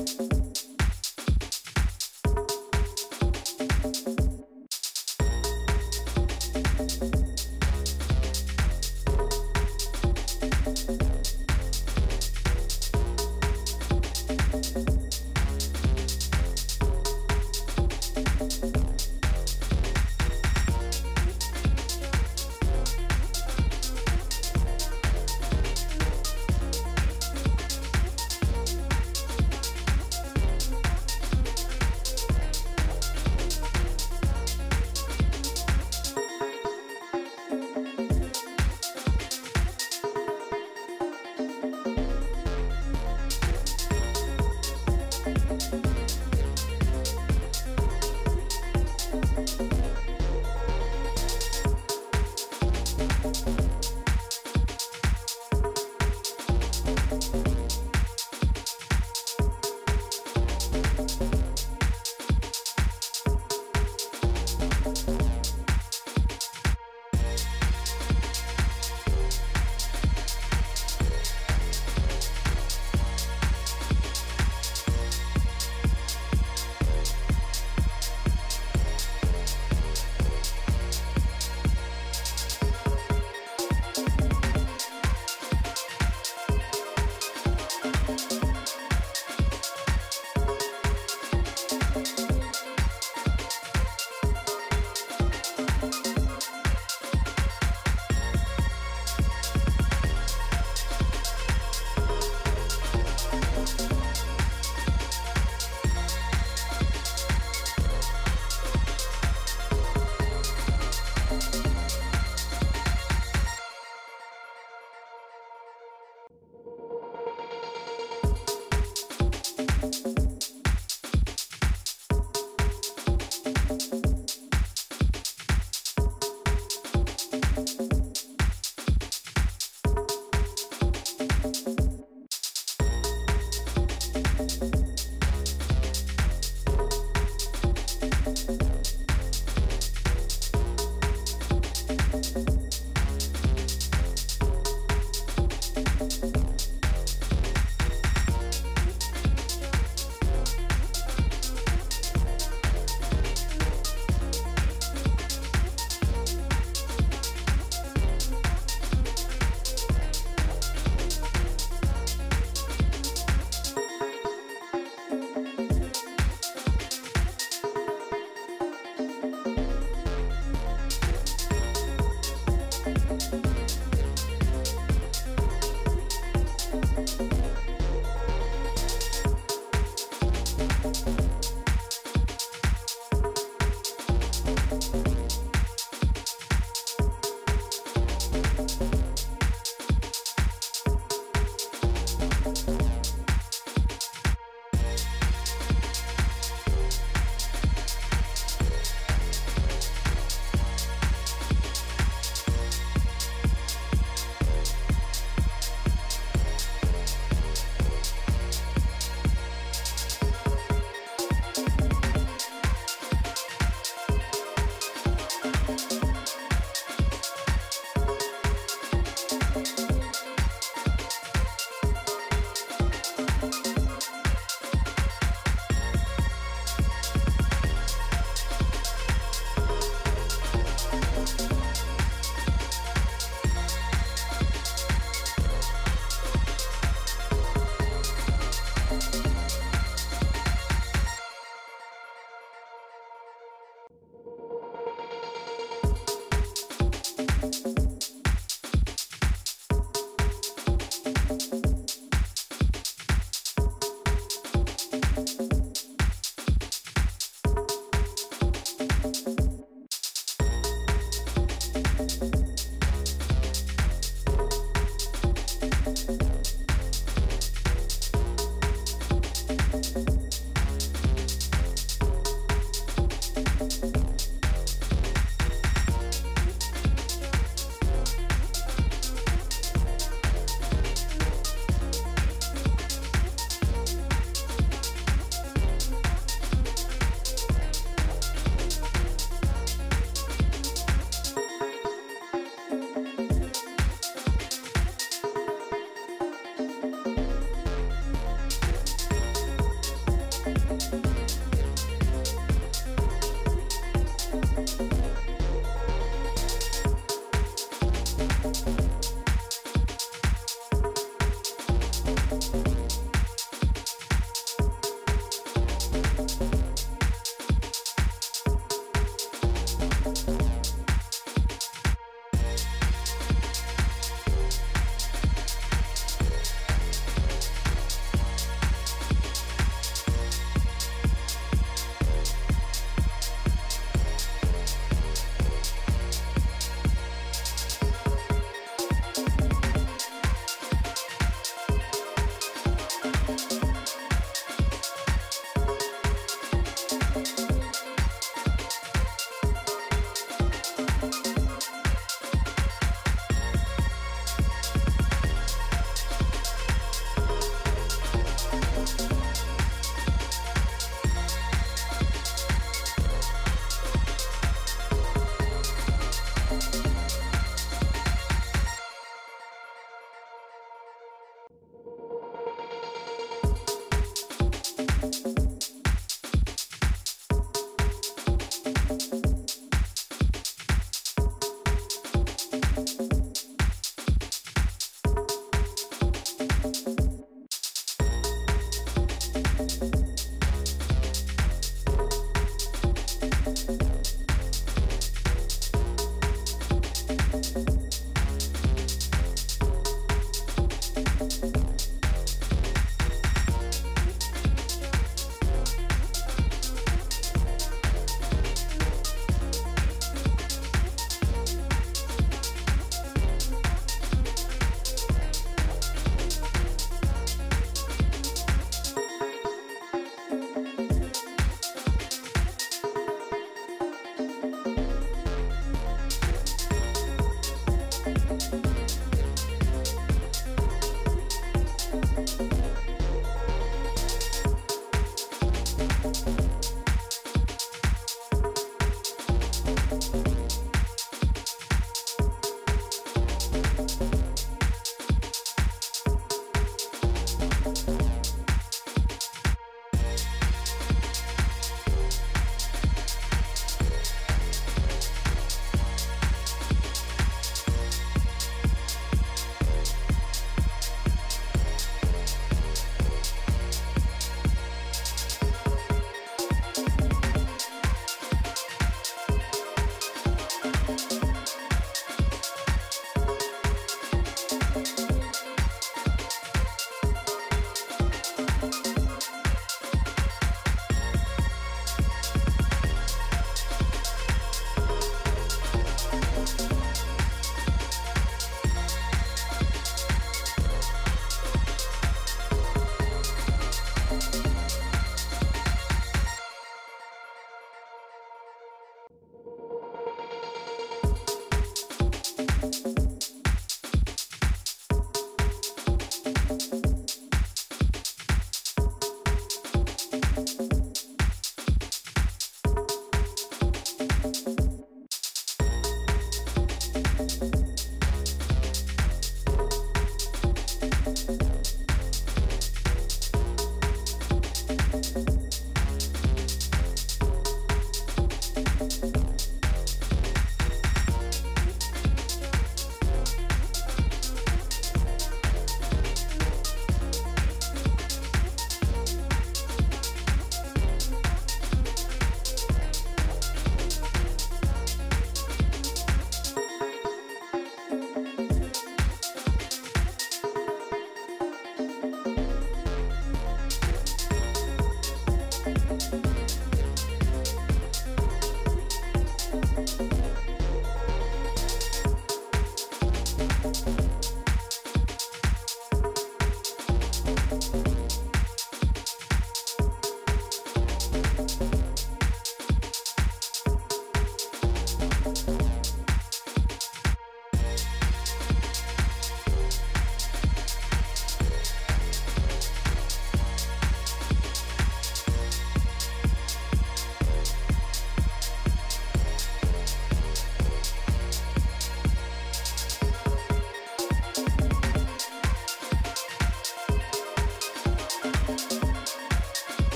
Bye.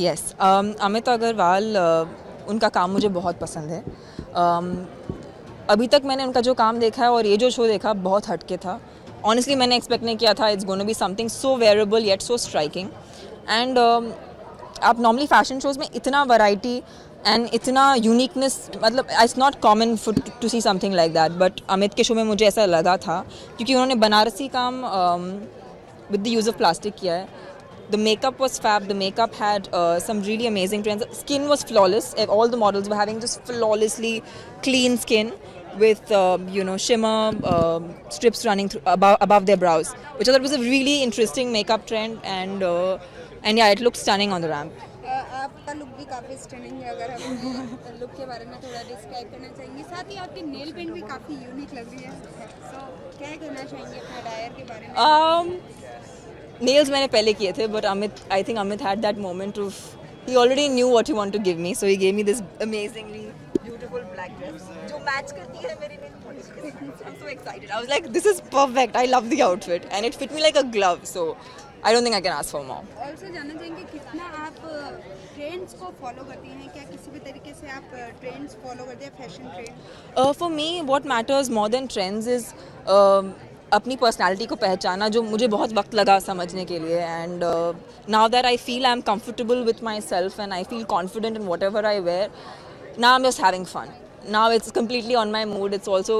Yes um, Amit Agarwal uh, उनका काम मुझे बहुत पसंद है। Um, अभी तक मैंने उनका जो काम देखा है और ये जो शो देखा बहुत हटके था। ऑनेस्टली मैंने एक्सपेक्ट नहीं किया था। It's gonna be something so wearable yet so striking and आप नॉर्मली फ़ैशन शोज़ में इतना वैरायटी एंड इतना यूनिकनेस मतलब it's not common for to see something like that but Amit के शो में मुझे ऐसा लगा था क्योंकि उन्होंने बनारसी काम with the use of plastic किया है। the makeup was fab the makeup had uh, some really amazing trends skin was flawless all the models were having just flawlessly clean skin with uh, you know shimmer uh, strips running through, above, above their brows which I thought was a really interesting makeup trend and uh, and yeah it looked stunning on the ramp आपका look भी काफ़ी stunning है अगर हम look के बारे में थोड़ा डिस्क्राइब करना चाहेंगे साथ ही आपकी नेल पेंट भी काफ़ी यूनिक लग रही है सो so, क्या कहना चाहेंगे अपने डायर के बारे में um, nails मैंने पहले किए थे but Amit I think Amit had that moment of he already knew what he wanted to give me so he gave me this amazingly beautiful black dress जो match करती है मेरे I'm so excited I was like this is perfect I love the outfit and it fit me like a glove so I don't think I can ask for more. Also जानना चाहेंगे कितना आप trends को follow करती हैं क्या किसी भी तरीके से आप ट्रेंड्स फॉलो करते हैं fashion trend for me what matters more than trends is अपनी पर्सनालिटी को पहचाना जो मुझे बहुत वक्त लगा समझने के लिए। And now that I feel I am comfortable with myself and I feel confident in whatever I wear now am just having fun now it's completely on my mood it's also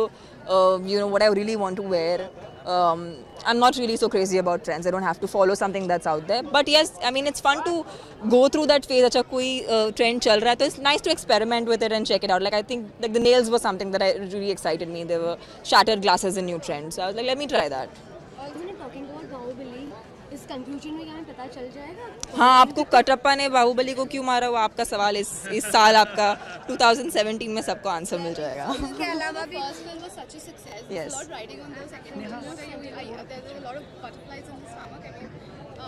you know what I really want to wear um, I'm not really so crazy about trends. I don't have to follow something that's out there. But yes, I mean, it's fun to go through that phase. Acha koi uh, trend chal raha hai, it's nice to experiment with it and check it out. Like I think like the nails was something that I, really excited me. There were shattered glasses and new trends. So I was like, let me try that. हाँ? आपको कटप्पा ने बाहुबली को क्यों मारा वो आपका सवाल इस इस साल आपका 2017 में सबको आंसर मिल जाएगा।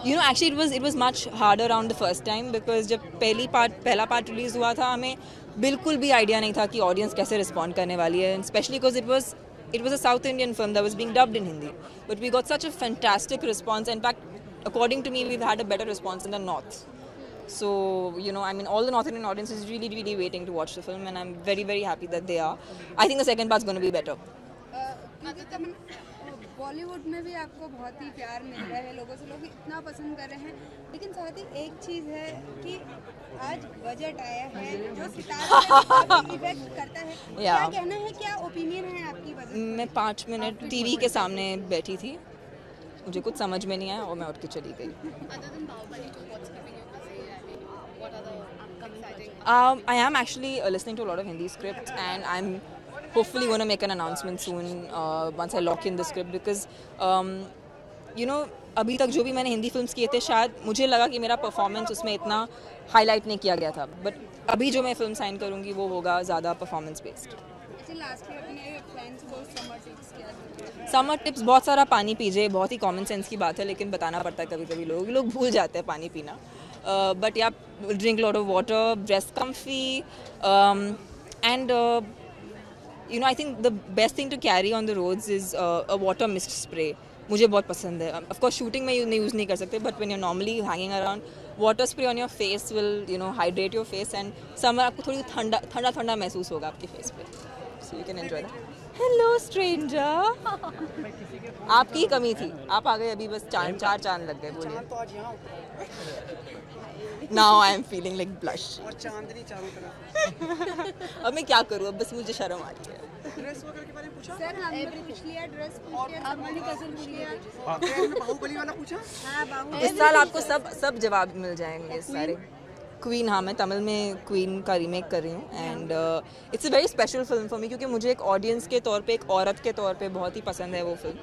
You know actually it was it was much hard around the first time because जब पहली पार्ट पहला पार्ट रिलीज़ हुआ था हमें बिल्कुल भी आइडिया नहीं था कि ऑडियंस कैसे रिस्पॉन्ड करने वाली है specially because it was it was a south Indian film that was being dubbed in Hindi but we got such a fantastic response in fact according to me, we've had a better response in the North. So, you know, I mean, all the North Indian audience is really, really waiting to watch the film, and I'm very, very happy that they are. I think the second part's going to be better. Bollywood में भी आपको बहुत ही प्यार मिल रहा है लोगों से लोग इतना पसंद कर रहे हैं लेकिन साथ ही एक चीज़ है कि आज बजट आया है जो सितारे इफ़ेक्ट करता है क्या कहना है क्या ओपिनियन है आपकी बजट मैं पाँच मिनट टीवी के सामने बैठी थी मुझे कुछ समझ में नहीं आया और मैं उठ के चली गई। I am actually listening to lot of Hindi script and I am hopefully वो make an announcement soon once I lock in the script because you know अभी तक जो भी मैंने हिंदी फ़िल्म किए थे शायद मुझे लगा कि मेरा परफॉर्मेंस उसमें इतना हाईलाइट नहीं किया गया था। बट अभी जो मैं फ़िल्म साइन करूँगी वो होगा ज़्यादा परफॉर्मेंस बेस्ड समर टिप्स बहुत सारा पानी पीजिए, बहुत ही कॉमन सेंस की बात है, लेकिन बताना पड़ता है कभी कभी लोग। लोग भूल जाते हैं पानी पीना। But yeah drink lot of water dress comfy and you know I think the best thing to carry on the roads is a water mist spray मुझे बहुत पसंद है। ऑफकोर्स शूटिंग में नहीं यूज़ नहीं कर सकते but when you normally hanging around water spray on your face will you know hydrate your face and summer आपको थोड़ी ठंडा ठंडा ठंडा महसूस होगा आपके फेस पे। So you can enjoy hello stranger आपकी कमी थी। आप आ गए अभी बस चार चार चाँद लग गए बोलिए। Now I am feeling like blush चांदनी चारों तरफ़। अब मैं क्या करूँ? अब बस मुझे शर्म आ रही है। ड्रेस वगैरह के बारे में पूछा? सर हमने पूछ लिया ड्रेस पूछ लिया सम्मानी कज़न पूछ लिया। बाहुबली वाला पूछा? हाँ बाहुबली। इस साल आपको सब सब जवाब मिल जाएँगे सारे। क्वीन हाँ मैं तमिल में क्वीन का रीमेक कर रही हूँ and it's a very special film for me क्योंकि मुझे एक ऑडियंस के तौर पे, एक औरत के तौर पे बहुत ही पसंद है वो film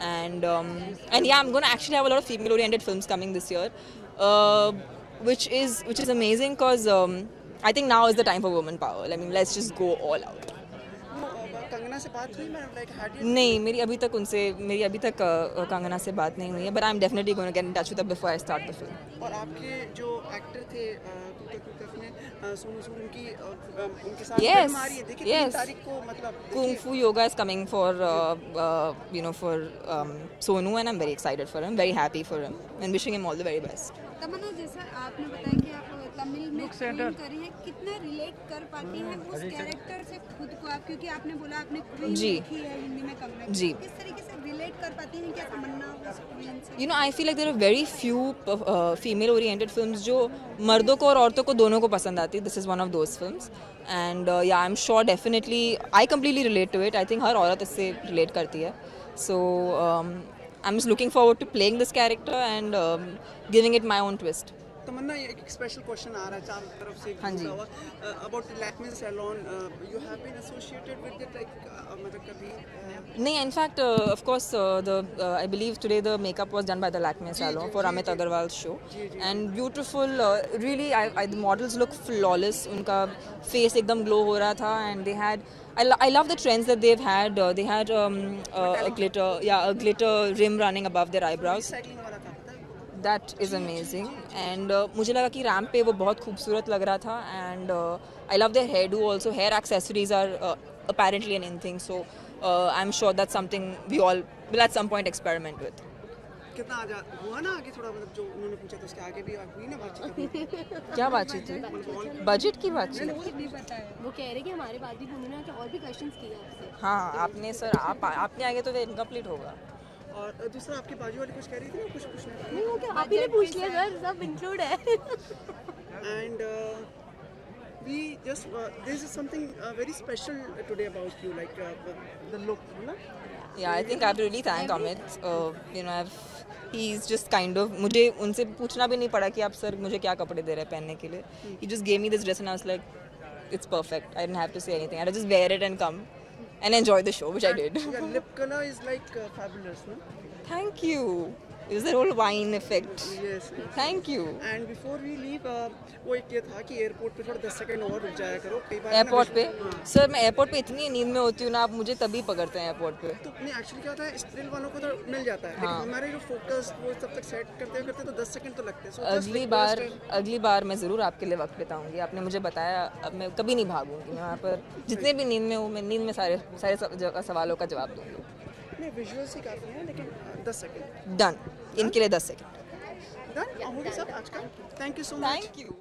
and and yeah I am actually have a lot of female oriented films coming this year which is which is amazing because I think now is the time for woman power I mean let's just go all out. Kangana से बात हुई? मैं like had नहीं मेरी अभी तक उनसे मेरी अभी तक कंगना से बात नहीं हुई है but I am definitely going to get in touch with before I start the film और आपके जो एक्टर थे सोनू सूद उनकी अ, अ, उनके साथ Yes, फ़िल्म आ रही है? देखिए तीन yes. तारीख को मतलब Kung देखिए, Fu Yoga is coming for, uh, uh, you know, for um, Sonu, and I'm very excited for him, very happy for him, and wishing him all the very best. तमन्ना जैसा आपने बताया तमिल में centre करी है कितना relate कर पाती है उस कैरेक्टर से खुद को आप? क्योंकि आपने बोला आपने जी। हिंदी में जी। You know I feel like there are very few female oriented film जो मर्दों को और औरतों को दोनों को पसंद आती है. This is one of those film and yeah I am sure definitely I completely relate to it I think हर औरत इससे रिलेट करती है. So I am is looking forward to playing this character and giving it my own twist Tamannaah एक special question आ रहा है चारों तरफ़ से हाँ जी। About Lakme salon you have been associated with it like नहीं in fact off the I believe today the makeup was done by the Lakme salon for Amit Agarwal show and beautiful really I the models look flawless उनका face एकदम glow हो रहा था and they had I, lo- I love the trends that they've had. Uh, they had um, uh, a glitter, yeah, that is amazing and मुझे लगा कि ramp पे वो बहुत खूबसूरत लग रहा था and I love their hair do also hair accessories are apparently an in thing so I am sure that something we all will at some point experiment with कितना आजा हुआ ना आगे थोड़ा मतलब जो उन्होंने पूछा था उसके आगे भी हुई ना बातचीत क्या बातचीत थी बजट की बातचीत? वो कह रहे कि हमारे बाद भी उन्होंने और भी क्वेश्चंस किए आपसे। हाँ आपने सर आप आपने आगे तो इनकम्प्लीट होगा। और दूसरा आपकी बाजू वाली कुछ कह रही थी ना कुछ पूछना नहीं वो क्या आप ही ने पूछ लिया सर सब इंक्लूड है uh, we just uh, this is something uh, very special today about you like uh, the the look you know Yeah, I think I have to really thank Amit. Uh, you know, I've, he's just kind of मुझे उनसे पूछना भी नहीं पड़ा कि आप sir मुझे क्या कपड़े दे रहे हैं पहनने के लिए He just gave me this dress and I was like, it's perfect. I didn't have to say anything. I just wear it and come and enjoy the show, which I did. yeah lip color is like uh, fabulous no Thank you. Wine effect. yes, yes. Thank you. and before we leave uh, वो एक ये था कि airport पे थोड़ा 10 second और रुक जाया करो। एयरपोर्ट पे? हाँ, सर मैं एयरपोर्ट पे इतनी नींद में होती हूँ ना आप मुझे तभी पकड़ते हैं एयरपोर्ट पे। तो नहीं एक्चुअली क्या होता है स्टिल वालों को तो मिल जाता है। हाँ। हमारे जो फोकस वो तब तक सेट करते करते तो 10 सेकंड तो लगते हैं। So अगली बार अगली बार मैं ज़रूर आपके लिए वक्त बिताऊँगी। आपने मुझे बताया अब मैं कभी नहीं भागूँगी। वहाँ पर जितने भी नींद में हूँ मैं नींद में सारे सारे सवालों का जवाब दूँगी। नहीं विजुअल्स ही काफ़ी हैं लेकिन uh, 10 सेकंड डन इनके लिए दस second. Thank you so much thank you